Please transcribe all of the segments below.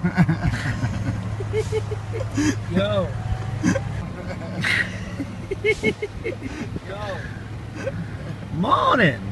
Yo. Yo. Morning.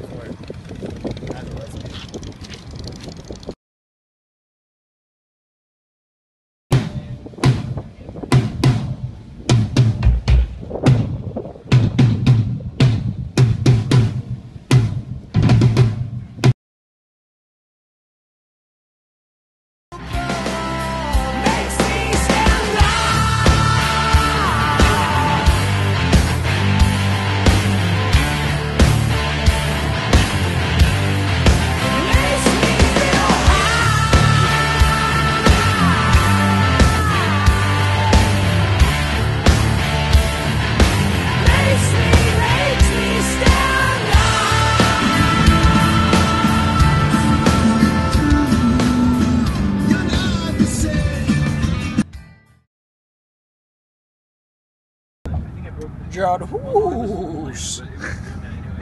Whoos. It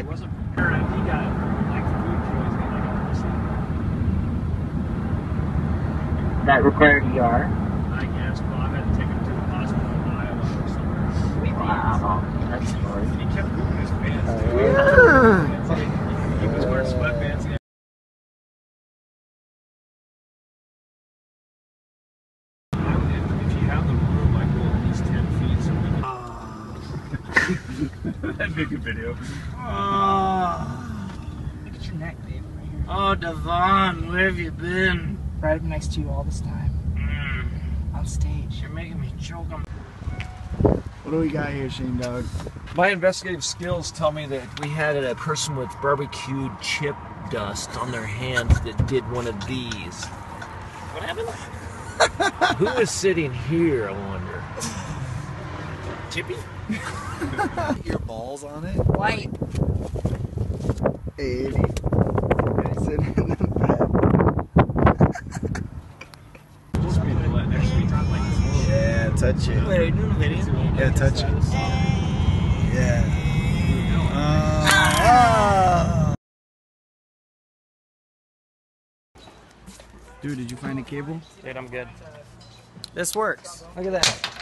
wasn't prepared. He got like food poisoning. Like, That required ER. We can. That'd be a good video. Look at your neck, babe. Right here. Oh, Devon, where have you been? Right up next to you all this time. Mm, On stage. you're making me choke. I'm What do we got here, Shane Dog? My investigative skills tell me that we had a person with barbecued chip dust on their hands that did one of these. What happened? Who is sitting here, I wonder? Chippy? Your balls on it? White. Hey, Eddie. Eddie in the bed. Just be the next week on like this. Yeah, touch it. Wait, are you doing a video? Yeah, touch it. Yeah. Uh, ah. Dude, did you find a cable? Dude, I'm good. This works. Look at that.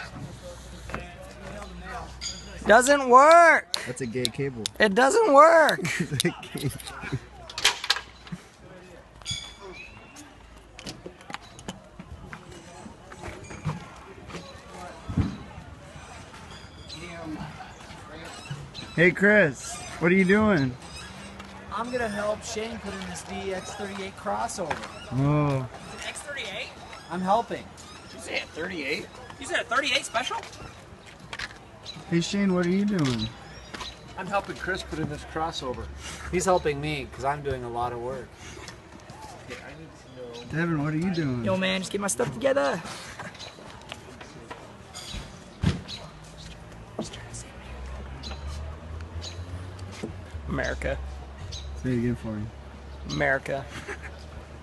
Doesn't work. That's a gay cable. It doesn't work. It's a gay- Hey Chris, what are you doing? I'm gonna help Shane put in this DX38 crossover. Oh, X38? I'm helping. You say a 38? You said a 38 special? Hey Shane, what are you doing? I'm helping Chris put in this crossover. He's helping me because I'm doing a lot of work. Okay, I need to know. Devin, what are you doing? Yo, man, just get my stuff together. America. Say it again for me. America.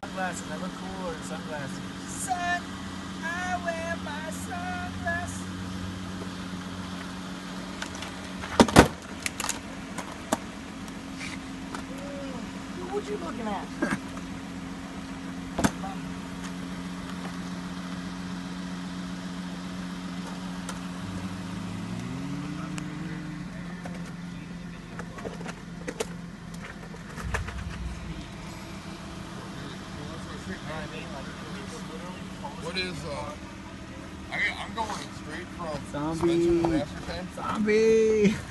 Sunglasses, I look cooler in sunglasses. Son, I wear my sunglasses. What are you looking at? What is uh? I, I'm going straight from Zombie. Zombie.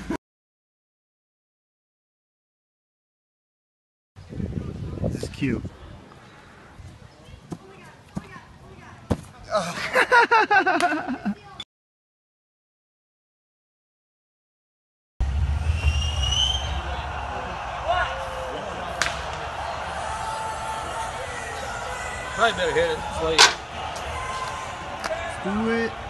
cute. Probably better hit it. It's late. Let's do it.